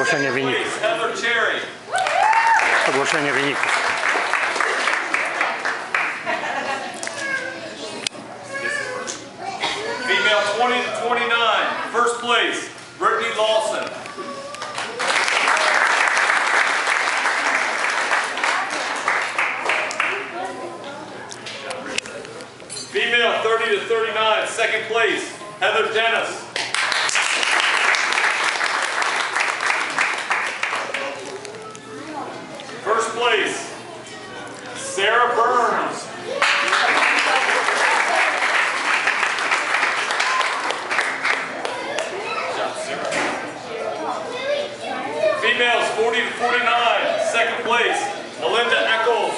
Ogłoszenie wyników. Heather Cherry. Ogłoszenie wyników. Female 20 to 29. First place, Brittany Lawson. Female 30 to 39. Second place, Heather Dennis. Place, Sarah Burns. Females 40 to 49. Second place, Melinda Eccles.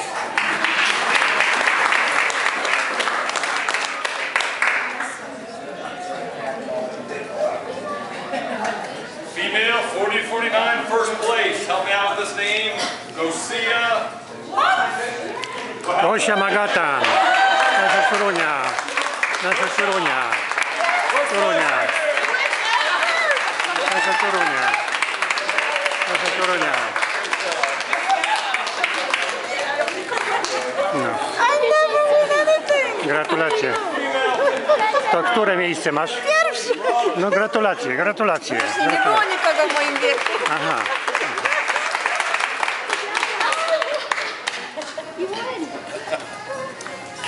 Female 40 to 49. First place. Help me out with this name. Gosia Gosia Magatan, nasza Surunia, nasza Surunia, Surunia, nasza Surunia, nasza Surunia. No. Gratulacje. To które miejsce masz? Pierwsze. No gratulacje, gratulacje. gratulacje. Nie było nikogo w moim wieku. Aha.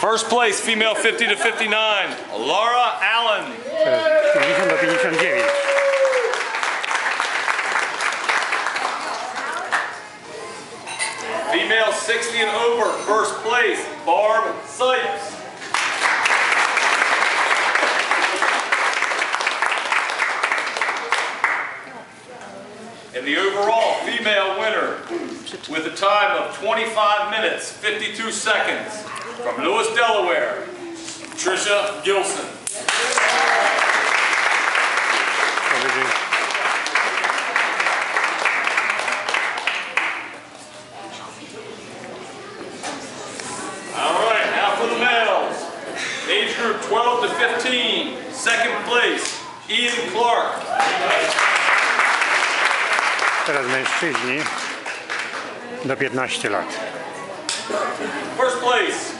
First place, female 50 to 59. Laura Allen. 50 do 59. Female 60 and over. First place, Barb Sipes. And the overall female winner with a time of 25 minutes, 52 seconds from Lewes, Delaware, Trisha Gilson. All right, now for the males. Age group 12 to 15. Second place, Ian Clark. Teraz mężczyźni do 15 lat. First place,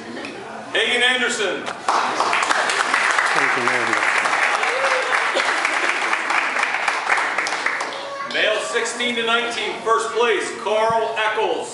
Anderson. Piękny mężczyzna. Male 16 to 19. First place, Carl Eccles.